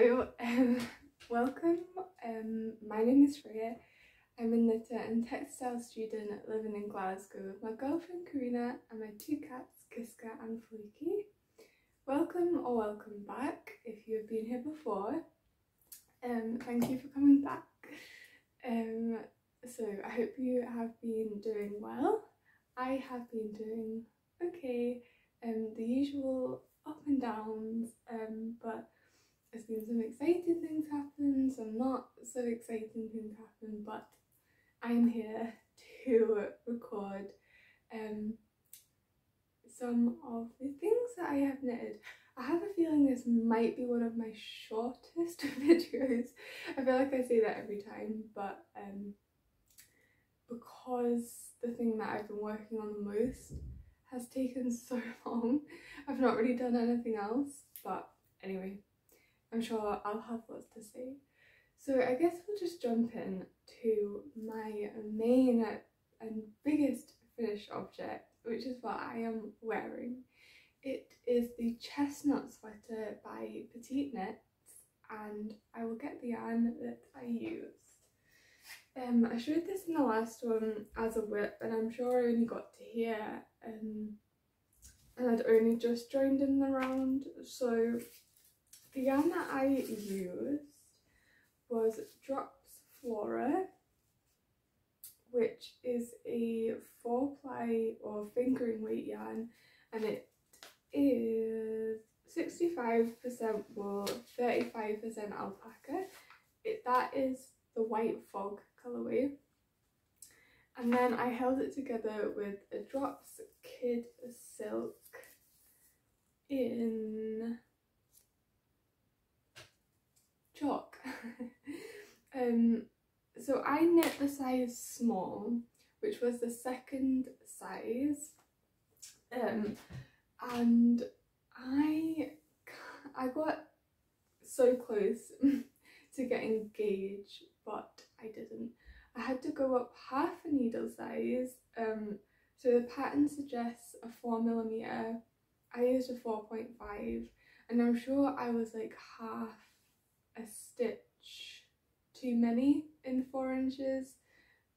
So, um, welcome. Um, my name is Freya. I'm a knitter and textile student living in Glasgow with my girlfriend Karina and my two cats, Kiska and Fleeky. Welcome or welcome back if you have been here before. Um, thank you for coming back. Um, so I hope you have been doing well. I have been doing okay. Um, the usual up and downs, um, but there's been some exciting things happen, some not so exciting things happen, but I'm here to record um, some of the things that I have knitted. I have a feeling this might be one of my shortest videos. I feel like I say that every time, but um, because the thing that I've been working on the most has taken so long, I've not really done anything else, but anyway, I'm sure I'll have lots to say. So I guess we'll just jump in to my main and biggest finished object, which is what I am wearing. It is the chestnut sweater by Petite Knits and I will get the yarn that I used. Um, I showed this in the last one as a WIP and I'm sure I only got to here um, and I'd only just joined in the round so the yarn that I used was Drops Flora, which is a four ply or fingering weight yarn, and it is 65% wool, 35% alpaca. It, that is the white fog colourway. And then I held it together with a Drops Kid Silk in chalk. um, so I knit the size small, which was the second size, um, and I I got so close to getting gauge, but I didn't. I had to go up half a needle size. Um, so the pattern suggests a four millimeter. I used a four point five, and I'm sure I was like half a stitch too many in four inches.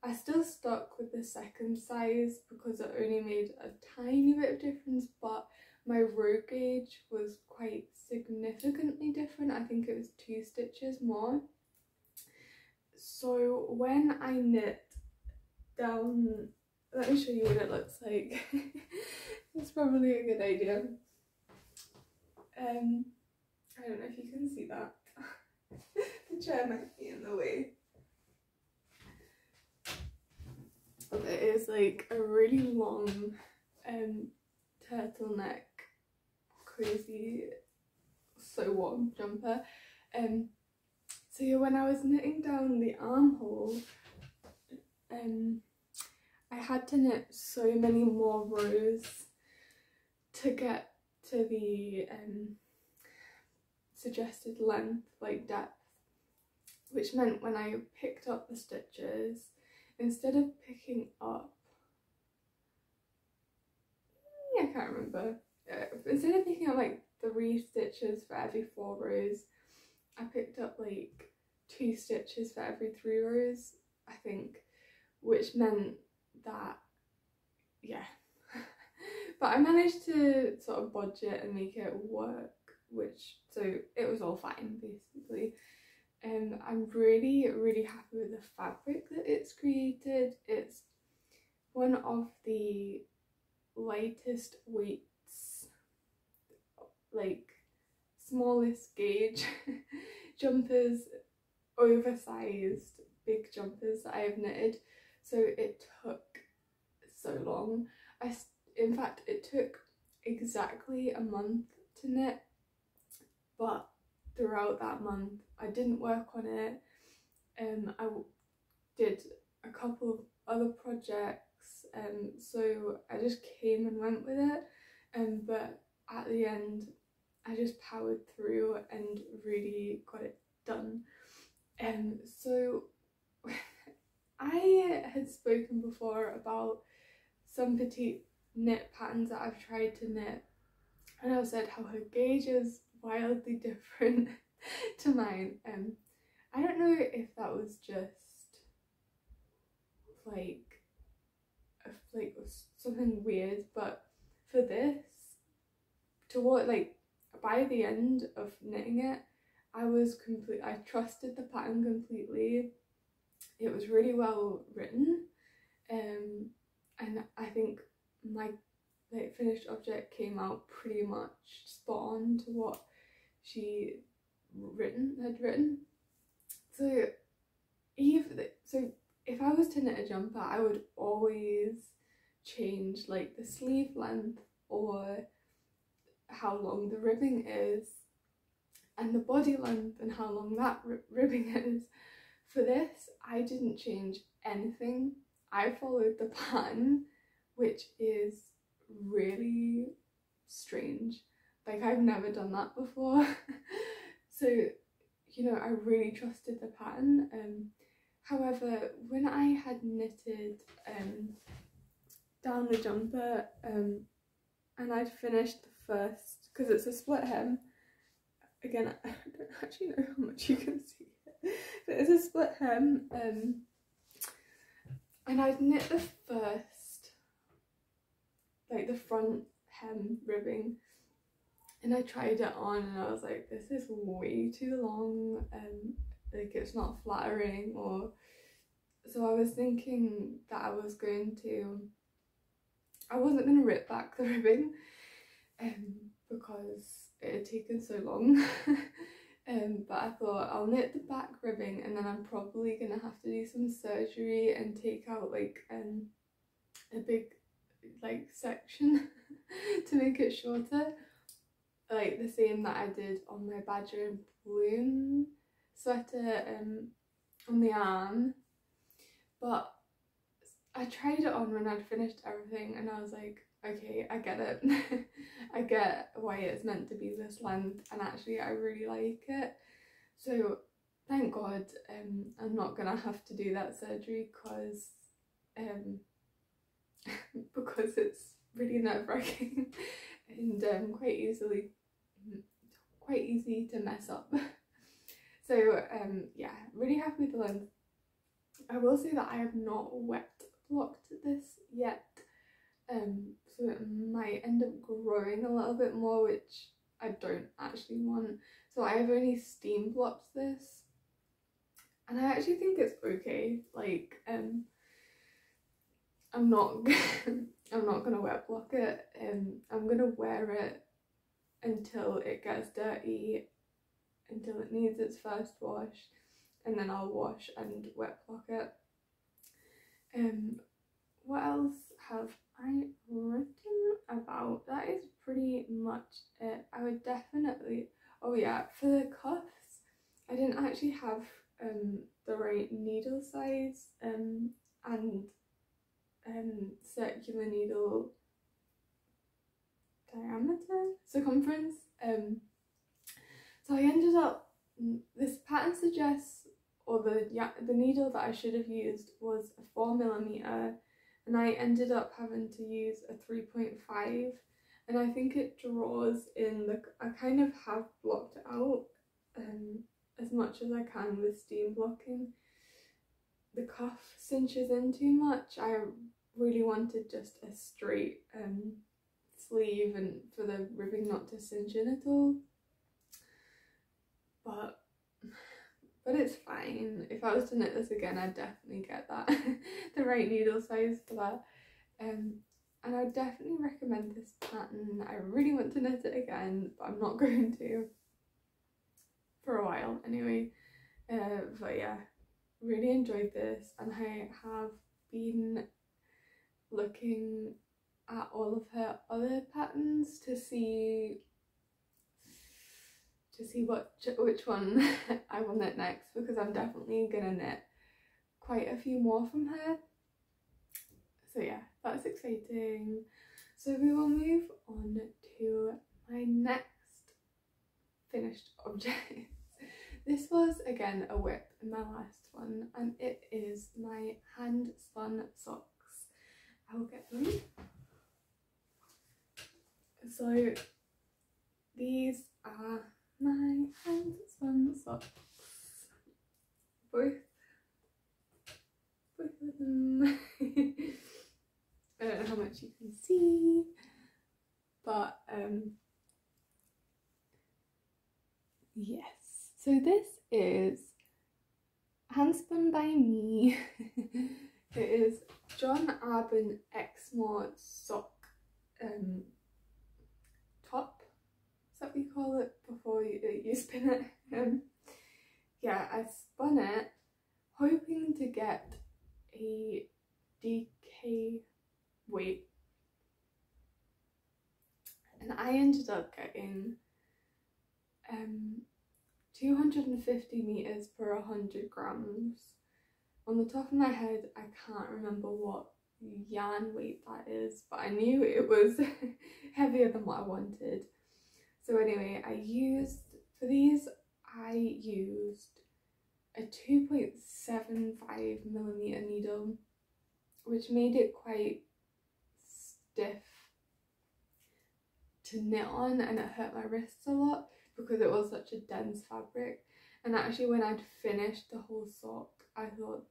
I still stuck with the second size because it only made a tiny bit of difference but my row gauge was quite significantly different. I think it was two stitches more. So when I knit down, let me show you what it looks like. it's probably a good idea. Um, I don't know if you can see that the chair might be in the way. It is like a really long um, turtleneck, crazy, so warm jumper. Um, so yeah, when I was knitting down the armhole, um, I had to knit so many more rows to get to the um, suggested length, like depth, which meant when I picked up the stitches, instead of picking up, I can't remember, uh, instead of picking up like three stitches for every four rows, I picked up like two stitches for every three rows, I think, which meant that, yeah. but I managed to sort of budget and make it work which so it was all fine basically. And um, I'm really really happy with the fabric that it's created. It's one of the lightest weights like smallest gauge jumpers oversized big jumpers that I have knitted. So it took so long. I in fact it took exactly a month to knit but throughout that month I didn't work on it. Um, I did a couple of other projects um, so I just came and went with it. Um, but at the end I just powered through and really got it done. Um, so I had spoken before about some petite knit patterns that I've tried to knit and I said how her gauge is wildly different to mine. Um, I don't know if that was just like like something weird, but for this, to what like by the end of knitting it, I was complete. I trusted the pattern completely. It was really well written, um, and I think my like finished object came out pretty much spot on to what she written had written. So even so if I was to knit a jumper I would always change like the sleeve length or how long the ribbing is and the body length and how long that ribbing is. For this I didn't change anything. I followed the pattern which is really strange. Like I've never done that before. so, you know, I really trusted the pattern. Um, however, when I had knitted um, down the jumper um, and I'd finished the first, because it's a split hem, again, I don't actually know how much you can see it, but it's a split hem, um, and I'd knit the first, like the front hem ribbing and I tried it on and I was like this is way too long and like it's not flattering or so I was thinking that I was going to I wasn't going to rip back the ribbing um, because it had taken so long. Um, but I thought I'll knit the back ribbing and then I'm probably going to have to do some surgery and take out like um, a big like section to make it shorter like the same that I did on my Badger and Bloom sweater um, on the arm. But I tried it on when I'd finished everything and I was like okay I get it. I get why it's meant to be this length and actually I really like it. So thank god um, I'm not gonna have to do that surgery because um, because it's really nerve-wracking and um, quite easily quite easy to mess up. so um, yeah, really happy with the length. I will say that I have not wet blocked this yet, um, so it might end up growing a little bit more, which I don't actually want. So I have only steam blocked this, and I actually think it's okay. Like, um, I'm not, I'm not gonna wet block it. Um, I'm gonna wear it until it gets dirty, until it needs its first wash, and then I'll wash and wet block it. Um, what else have I written about? That is pretty much it. I would definitely, oh yeah, for the cuffs, I didn't actually have um, the right needle size um, and um, circular needle diameter, circumference. Um, so I ended up, mm, this pattern suggests, or the, yeah, the needle that I should have used was a 4 millimeter and I ended up having to use a 3.5 and I think it draws in the, I kind of have blocked out um, as much as I can with steam blocking. The cuff cinches in too much. I really wanted just a straight um, sleeve and for the ribbing not to cinch in at all. But but it's fine. If I was to knit this again, I'd definitely get that the right needle size for that. Um, and I would definitely recommend this pattern. I really want to knit it again, but I'm not going to for a while anyway. Uh, but yeah, really enjoyed this, and I have been looking at all of her other patterns to see to see what which one I will knit next because I'm definitely gonna knit quite a few more from her. So yeah, that's exciting. So we will move on to my next finished object. this was again a WIP in my last one and it is my hand spun socks. I will get them. So these are my hands socks. Both. Both of them. I don't know how much you can see, but um, yes. So this is handspun by me. it is John Arbon Exmoor sock um, that you call it before you, you spin it? Um, yeah, I spun it hoping to get a DK weight and I ended up getting um 250 meters per 100 grams. On the top of my head, I can't remember what yarn weight that is, but I knew it was heavier than what I wanted. So anyway, I used, for these, I used a 2.75 millimeter needle, which made it quite stiff to knit on and it hurt my wrists a lot because it was such a dense fabric. And actually when I'd finished the whole sock I thought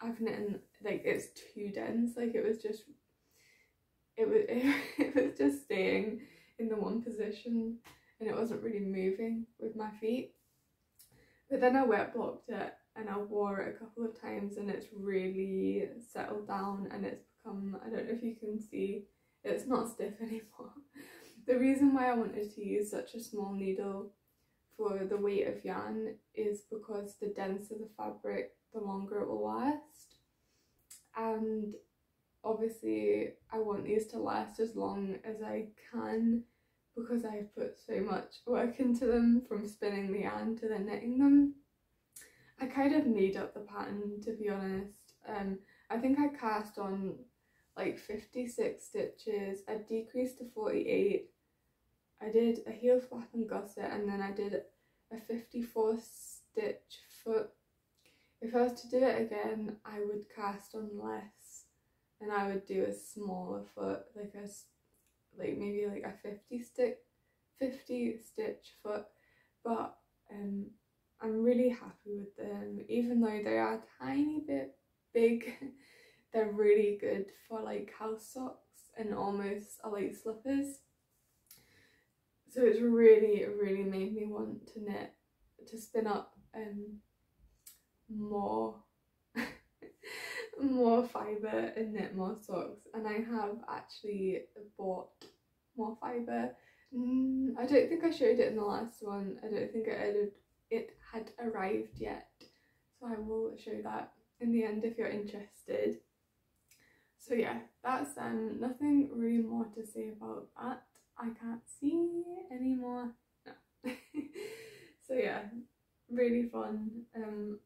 I've knit like it's too dense like it was just it was it, was just staying in the one position and it wasn't really moving with my feet but then I wet blocked it and I wore it a couple of times and it's really settled down and it's become I don't know if you can see it's not stiff anymore the reason why I wanted to use such a small needle for the weight of yarn is because the denser the fabric, the longer it will last. And obviously I want these to last as long as I can because I've put so much work into them from spinning the yarn to then knitting them. I kind of made up the pattern to be honest. Um, I think I cast on like 56 stitches, I decreased to 48 I did a heel flap and gusset and then I did a 54 stitch foot. If I was to do it again, I would cast on less and I would do a smaller foot, like a, like maybe like a 50 stick, 50 stitch foot, but um, I'm really happy with them, even though they are a tiny bit big, they're really good for like house socks and almost are like slippers. So it's really really made me want to knit to spin up um more more fibre and knit more socks and I have actually bought more fibre mm, I don't think I showed it in the last one I don't think it had, it had arrived yet so I will show that in the end if you're interested so yeah that's um nothing really more to say about that I can't see anymore. No. so yeah, really fun. Um,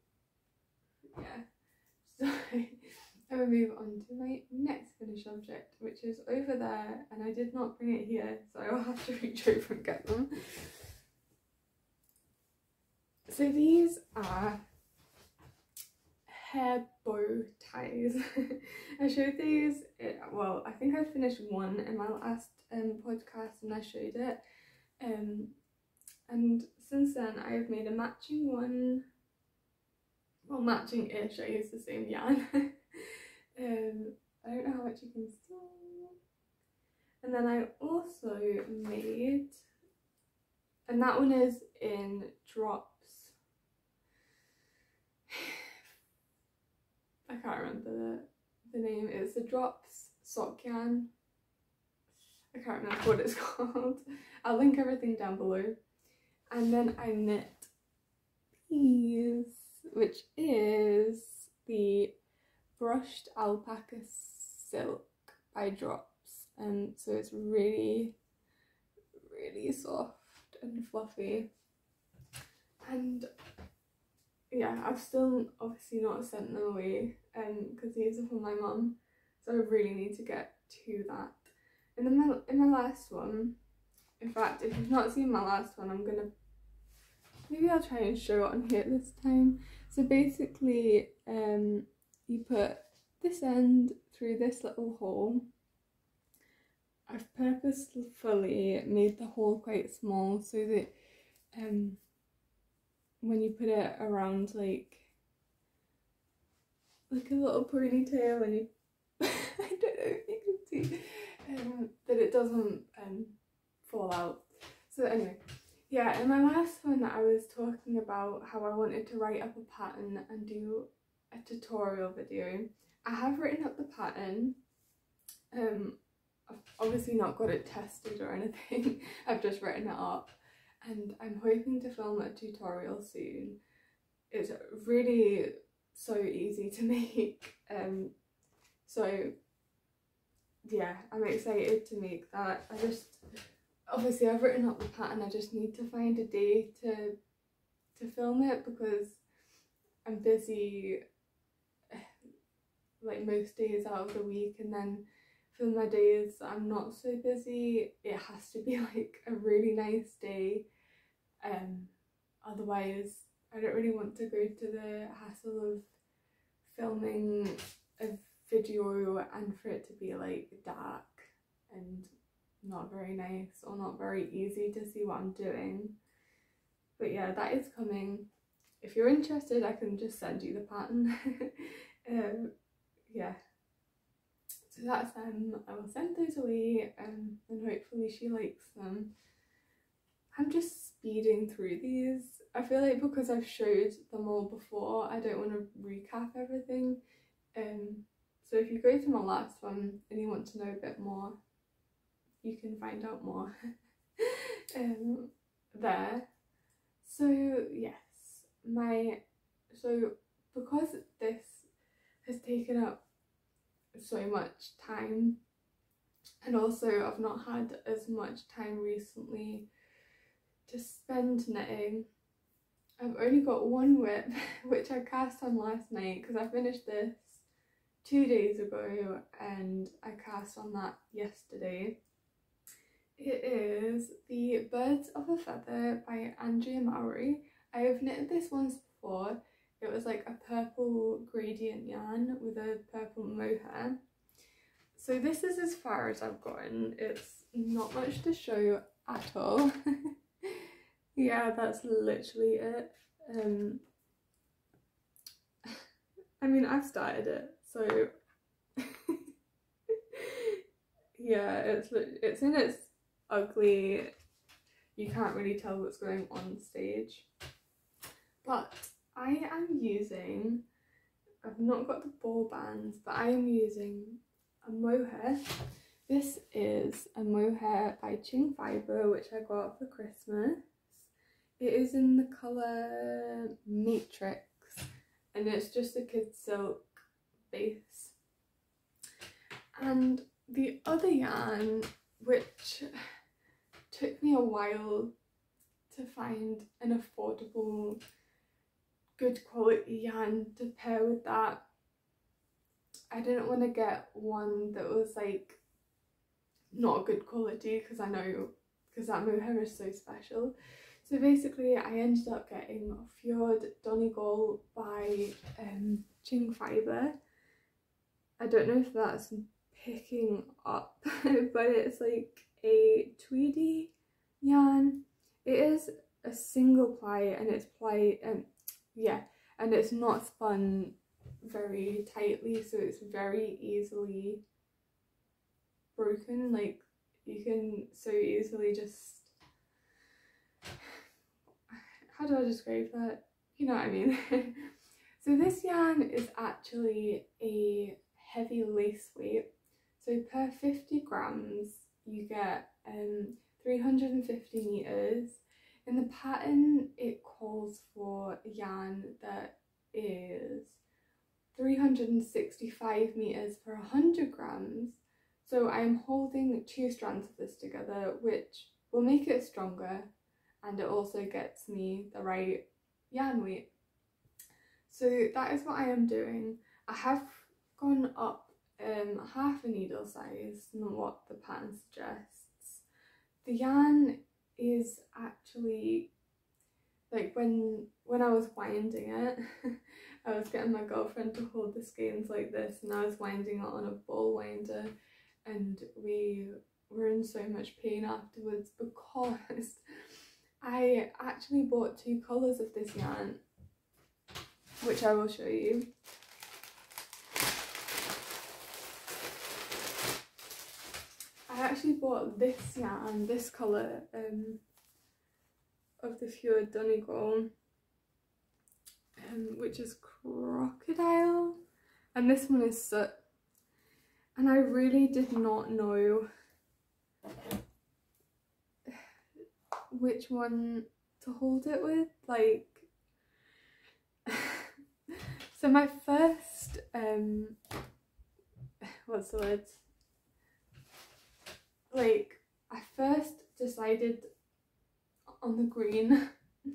yeah. I will move on to my next finished object, which is over there, and I did not bring it here, so I'll have to reach over and get them. So these are hair bow ties. I showed these, well, I think I finished one in my last um, podcast and I showed it. Um, and since then I have made a matching one, well matching-ish, I use the same yarn. um, I don't know how much you can see. And then I also made, and that one is in drops. I can't remember the, the name, it's the drops sock yarn I can't remember what it's called. I'll link everything down below. And then I knit these, which is the brushed alpaca silk by Drops. And so it's really, really soft and fluffy. And yeah, I've still obviously not sent them away because um, these are from my mum. So I really need to get to that in the my, in my last one, in fact, if you've not seen my last one, I'm gonna maybe I'll try and show it on here this time. So basically, um, you put this end through this little hole. I've purposefully made the hole quite small so that um, when you put it around like like a little ponytail and you I don't know if you can see um, that it doesn't um, fall out. So anyway, yeah, in my last one I was talking about how I wanted to write up a pattern and do a tutorial video. I have written up the pattern. Um, I've obviously not got it tested or anything. I've just written it up and I'm hoping to film a tutorial soon. It's really so easy to make. Um, so yeah, I'm excited to make that. I just obviously I've written up the pattern. I just need to find a day to to film it because I'm busy like most days out of the week and then for my days I'm not so busy it has to be like a really nice day. Um otherwise I don't really want to go to the hassle of filming a video and for it to be like dark and not very nice or not very easy to see what I'm doing. But yeah that is coming. If you're interested I can just send you the pattern. Um yeah. So that's them I will send those away um, and hopefully she likes them. I'm just speeding through these. I feel like because I've showed them all before I don't want to recap everything. Um so if you go to my last one and you want to know a bit more you can find out more. Um there. So yes my so because this has taken up so much time and also I've not had as much time recently to spend knitting. I've only got one WIP which I cast on last night because I finished this two days ago and I cast on that yesterday. It is the Birds of a Feather by Andrea Mowry. I have knitted this once before it was like a purple gradient yarn with a purple mohair. So this is as far as I've gotten. It's not much to show at all. yeah, that's literally it. Um, I mean, I've started it, so yeah, it's it's in its ugly. You can't really tell what's going on stage, but I am using, I've not got the ball bands, but I am using a mohair. This is a mohair by Qing Fibre, which I got for Christmas. It is in the colour Matrix, and it's just a kid silk base. And the other yarn, which took me a while to find an affordable good quality yarn to pair with that. I didn't want to get one that was like not good quality because I know because that mohair is so special. So basically I ended up getting Fjord Donegal by um, Qing Fibre. I don't know if that's picking up but it's like a tweedy yarn. It is a single ply and it's ply um, yeah and it's not spun very tightly so it's very easily broken like you can so easily just how do I describe that? You know what I mean? So this yarn is actually a heavy lace weight. So per 50 grams you get um 350 meters in the pattern, it calls for yarn that is 365 meters per 100 grams. So I'm holding two strands of this together, which will make it stronger and it also gets me the right yarn weight. So that is what I am doing. I have gone up um, half a needle size than what the pattern suggests. The yarn is actually like when when I was winding it, I was getting my girlfriend to hold the skeins like this and I was winding it on a ball winder and we were in so much pain afterwards because I actually bought two colours of this yarn, which I will show you. Actually bought this yarn, this colour um, of the Fjord Donegal, um, which is Crocodile, and this one is Soot. And I really did not know which one to hold it with. Like, so my first, um, what's the word? Like, I first decided on the green.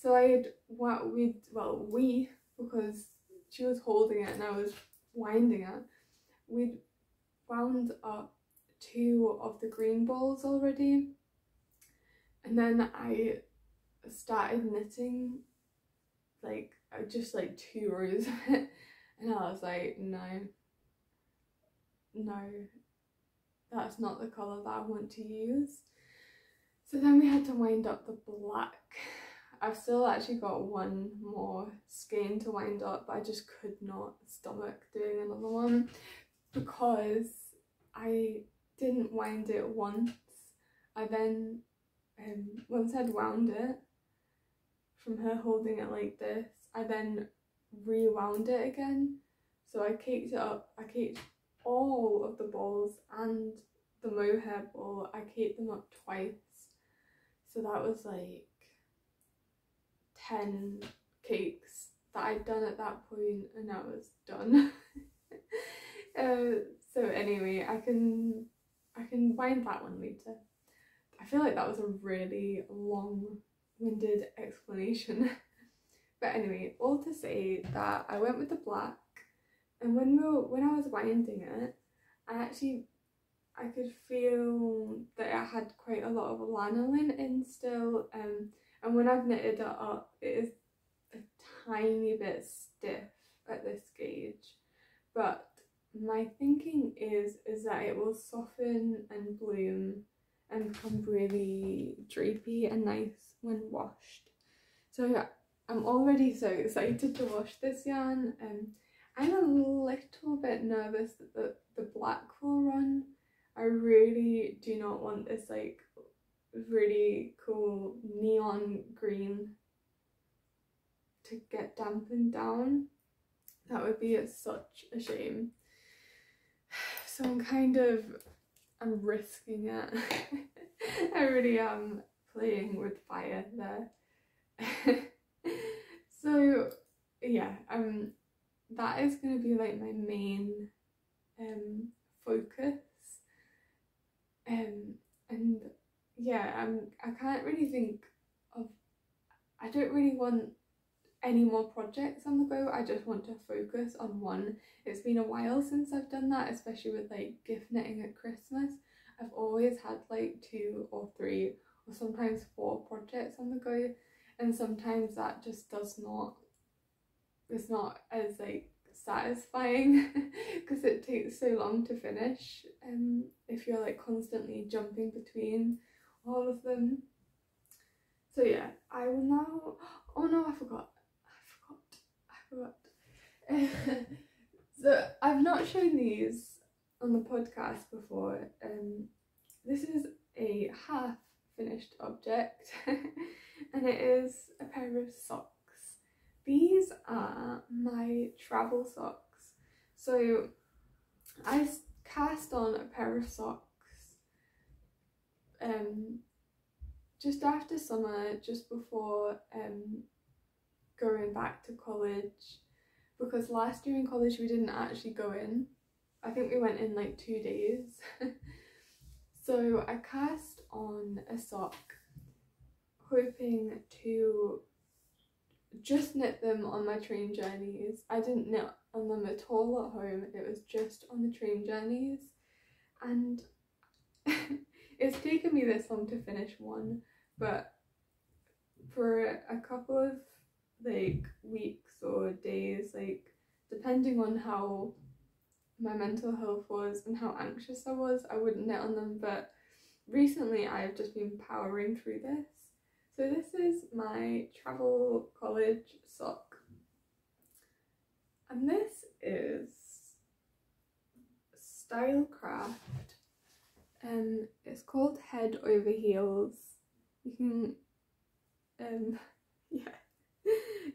so I had what we well we because she was holding it and I was winding it. We'd wound up two of the green balls already and then I started knitting like uh, just like two rows of it and I was like no no that's not the colour that I want to use. So then we had to wind up the black. I've still actually got one more skein to wind up but I just could not stomach doing another one because I didn't wind it once. I then um, once I'd wound it from her holding it like this, I then rewound it again. So I caked it up, I caked all of the balls and the mohair ball, I caked them up twice. So that was like 10 cakes that I'd done at that point and I was done. uh, so anyway, I can I can wind that one later. I feel like that was a really long-winded explanation. but anyway, all to say that I went with the black and when we were, when I was winding it, I actually I could feel that it had quite a lot of lanolin in still um, and when I've knitted it up it is a tiny bit stiff at this gauge but my thinking is is that it will soften and bloom and become really drapey and nice when washed. So yeah, I'm already so excited to wash this yarn. Um, I'm a little bit nervous that the, the black will run. I really do not want this like really cool neon green to get dampened down. That would be a, such a shame. So I'm kind of I'm risking it. I really am playing with fire there. so yeah, um that is gonna be like my main um focus. Um and yeah, I'm I can't really think of I don't really want any more projects on the go. I just want to focus on one. It's been a while since I've done that, especially with like gift knitting at Christmas. I've always had like two or three or sometimes four projects on the go and sometimes that just does not it's not as like satisfying because it takes so long to finish um if you're like constantly jumping between all of them so yeah I will now oh no I forgot, I forgot, I forgot so I've not shown these on the podcast before. Um, this is a half finished object and it is a pair of socks. These are my travel socks. So I cast on a pair of socks um, just after summer, just before um, going back to college because last year in college we didn't actually go in. I think we went in like two days. so I cast on a sock hoping to just knit them on my train journeys. I didn't knit on them at all at home, it was just on the train journeys and it's taken me this long to finish one but for a couple of like weeks or days, like depending on how my mental health was and how anxious I was, I wouldn't knit on them. But recently I've just been powering through this. So this is my travel college sock. And this is Stylecraft. Um it's called Head Over Heels. You can um yeah.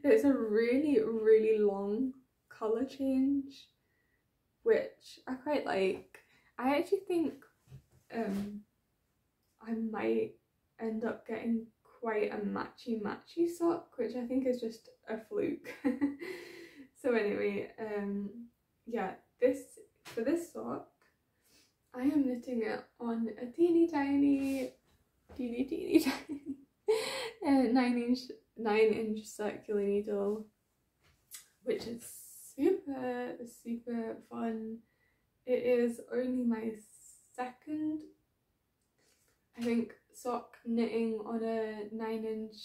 It's a really, really long colour change, which I quite like. I actually think um I might end up getting quite a matchy matchy sock, which I think is just a fluke. so anyway, um yeah, this for this sock, I am knitting it on a teeny tiny, teeny teeny tiny uh, nine inch nine inch circular needle, which is super super fun. It is only my second, I think, sock knitting on a 9 inch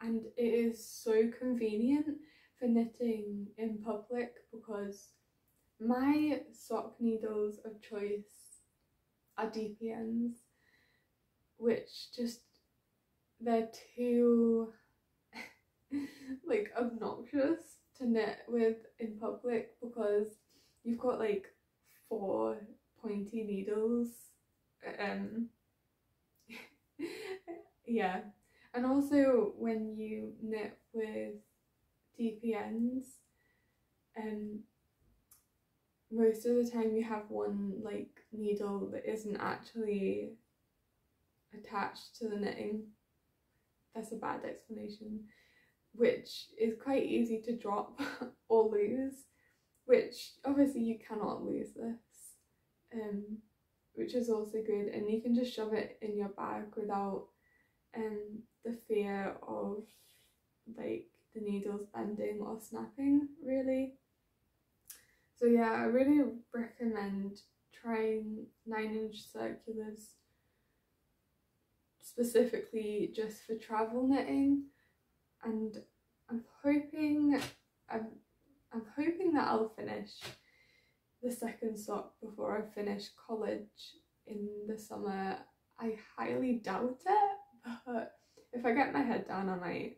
and it is so convenient for knitting in public because my sock needles of choice are DPNs which just they're too like obnoxious to knit with in public because you've got like four pointy needles um yeah. And also when you knit with DPNs um most of the time you have one like needle that isn't actually attached to the knitting that's a bad explanation. Which is quite easy to drop or lose. Which obviously you cannot lose this. Um which is also good and you can just shove it in your bag without um the fear of like the needles bending or snapping really. So yeah I really recommend trying 9 inch circulars specifically just for travel knitting and I'm hoping I'm, I'm hoping that I'll finish the second sock before I finish college in the summer. I highly doubt it, but if I get my head down, I might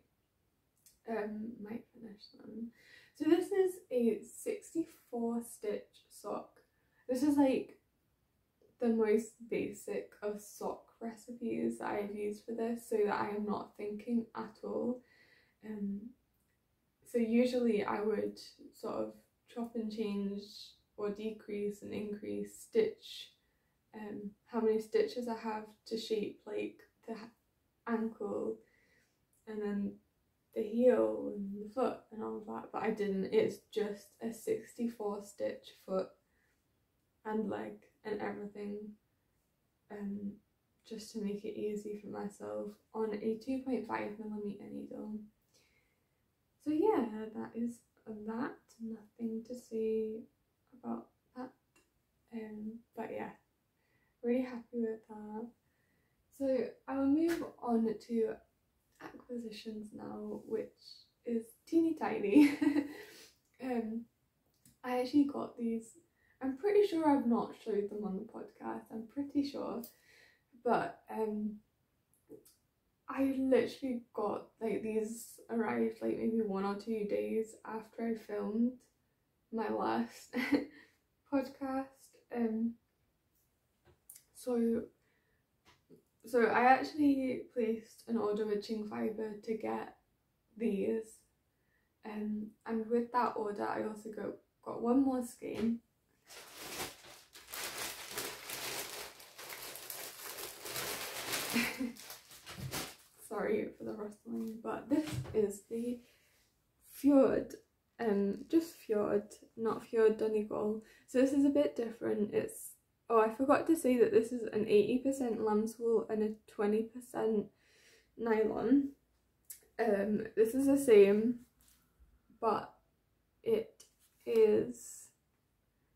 um might finish them. So this is a 64 stitch sock. This is like the most basic of sock recipes that I've used for this so that I am not thinking at all. Um, so usually I would sort of chop and change or decrease and increase stitch um, how many stitches I have to shape like the ankle and then the heel and the foot and all of that but I didn't. It's just a 64 stitch foot and leg and everything um, just to make it easy for myself on a 2.5 millimeter needle. So yeah that is that. Nothing to say about that. Um but yeah really happy with that. So I'll move on to acquisitions now which is teeny tiny. Um I actually got these. I'm pretty sure I've not showed them on the podcast I'm pretty sure. But um I literally got like these arrived like maybe one or two days after I filmed my last podcast. Um so so I actually placed an order with Qing Fibre to get these. Um and with that order I also got got one more skein sorry for the rustling, but this is the Fjord, um, just Fjord, not Fjord Donegal. So this is a bit different. It's, oh, I forgot to say that this is an 80% lamb's wool and a 20% nylon. Um, this is the same, but it is,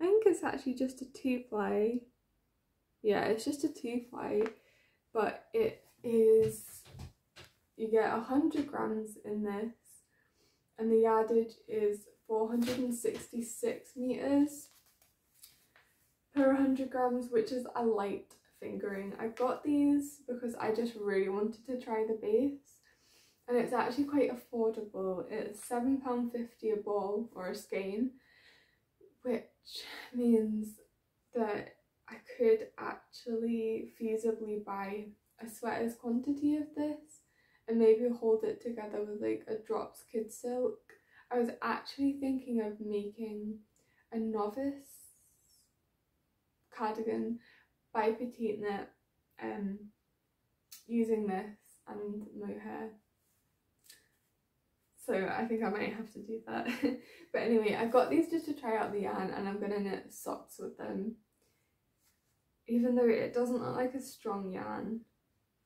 I think it's actually just a two ply. Yeah, it's just a two ply, but it is you get 100 grams in this and the yardage is 466 meters per 100 grams which is a light fingering. I got these because I just really wanted to try the base and it's actually quite affordable. It's £7.50 a ball or a skein, which means that I could actually feasibly buy a sweater's quantity of this and maybe hold it together with like a drops kid silk. I was actually thinking of making a novice cardigan by Petite Knit um, using this and mohair. So I think I might have to do that. but anyway, I've got these just to try out the yarn and I'm to knit socks with them. Even though it doesn't look like a strong yarn.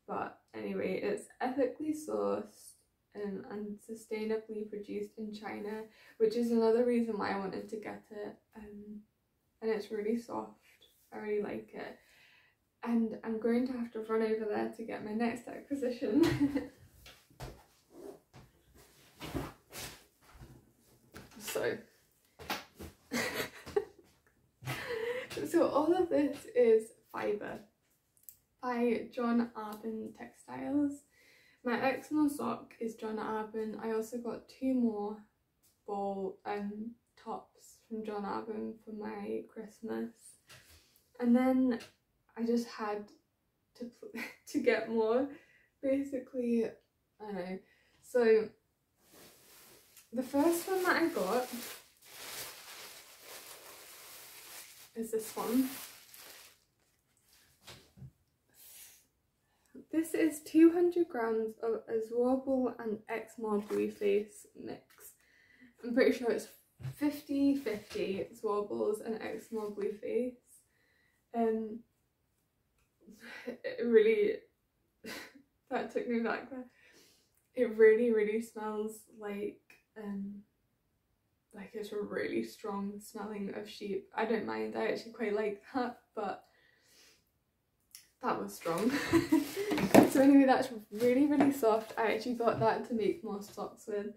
But anyway, it's ethically sourced and unsustainably produced in China, which is another reason why I wanted to get it. Um, and it's really soft. I really like it. And I'm going to have to run over there to get my next acquisition. so, so all of this is fibre by John Arbon Textiles. My Exmoor sock is John Arbon. I also got two more ball um, tops from John Arbon for my Christmas. And then I just had to to get more. Basically, I know. So the first one that I got is this one. This is 200 grams of Azwabal and Exmoor Blueface mix. I'm pretty sure it's 50-50 Zwartbles and Exmoor Blueface. Um, it really, that took me back there. It really, really smells like, um, like it's a really strong smelling of sheep. I don't mind, I actually quite like that, but that was strong. so anyway, that's really, really soft. I actually got that to make more socks with.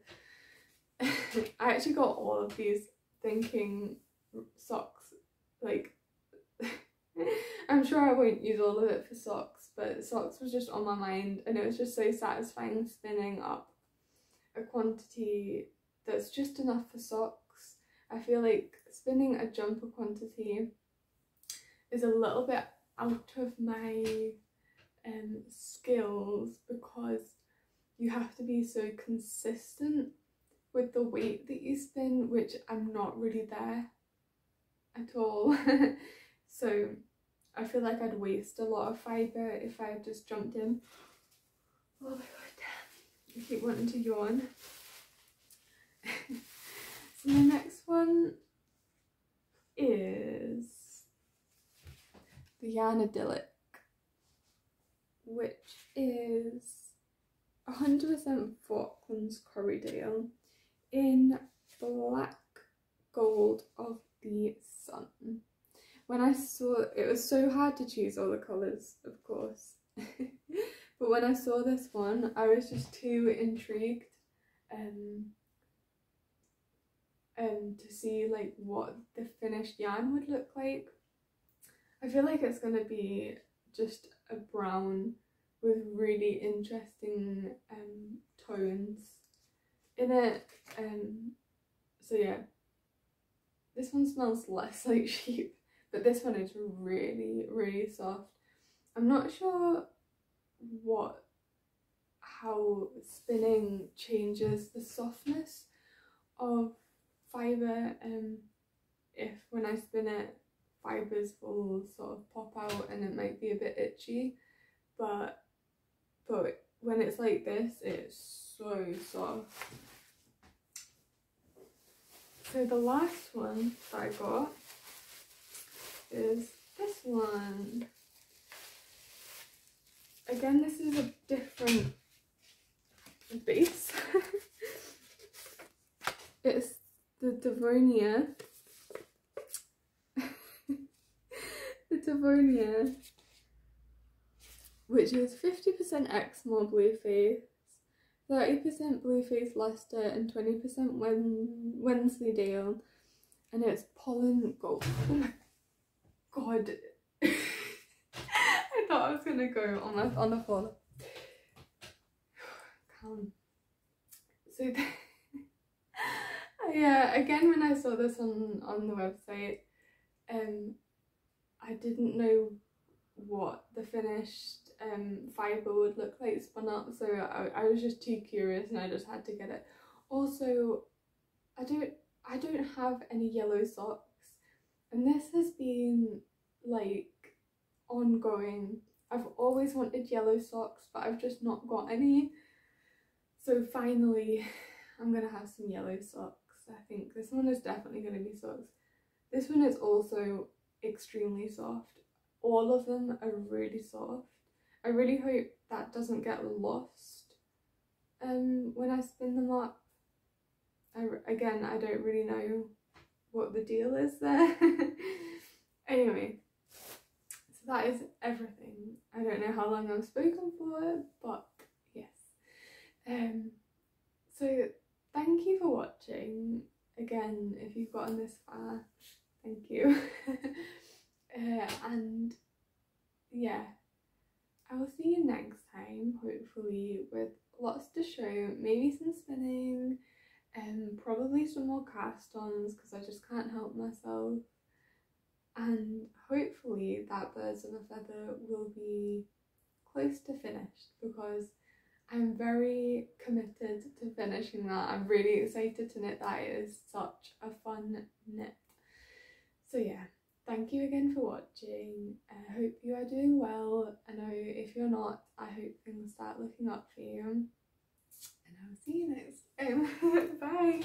I actually got all of these thinking socks, like, I'm sure I won't use all of it for socks, but socks was just on my mind and it was just so satisfying spinning up a quantity that's just enough for socks. I feel like spinning a jumper quantity is a little bit out of my um, skills because you have to be so consistent with the weight that you spin, which I'm not really there at all. so I feel like I'd waste a lot of fibre if I just jumped in. Oh my god, I keep wanting to yawn. so the next one is the Yarn Idyllic, which is 100% Falklands Corriedale in black gold of the sun. When I saw it was so hard to choose all the colours, of course. but when I saw this one, I was just too intrigued um, um, to see like what the finished yarn would look like. I feel like it's going to be just a brown with really interesting um, tones in it. Um, so yeah, this one smells less like sheep, but this one is really, really soft. I'm not sure what, how spinning changes the softness of fibre um, if when I spin it fibres will sort of pop out and it might be a bit itchy. But but when it's like this it's so soft. So the last one that I got is this one. Again this is a different base. It's the Devonia Devonia, which is 50% Exmoor Blueface, 30% Blueface Leicester, and 20% Wen Wensleydale, and it's pollen gold. Oh god! I thought I was gonna go on the on the floor. Calm. so yeah, again when I saw this on on the website, um, I didn't know what the finished um fibre would look like spun up, so I, I was just too curious and I just had to get it. Also, I don't I don't have any yellow socks, and this has been like ongoing. I've always wanted yellow socks, but I've just not got any. So finally, I'm gonna have some yellow socks. I think this one is definitely gonna be socks. This one is also extremely soft. All of them are really soft. I really hope that doesn't get lost um, when I spin them up. I, again, I don't really know what the deal is there. anyway, so that is everything. I don't know how long I've spoken for, but yes. Um, so thank you for watching. Again, if you've gotten this far, thank you. uh, and yeah, I will see you next time, hopefully with lots to show, maybe some spinning, and um, probably some more cast-ons because I just can't help myself. And hopefully that Birds of a Feather will be close to finished because I'm very committed to finishing that. I'm really excited to knit that. It is such a fun knit. So yeah, thank you again for watching. I hope you are doing well. I know if you're not, I hope things start looking up for you. And I'll see you next time. Bye.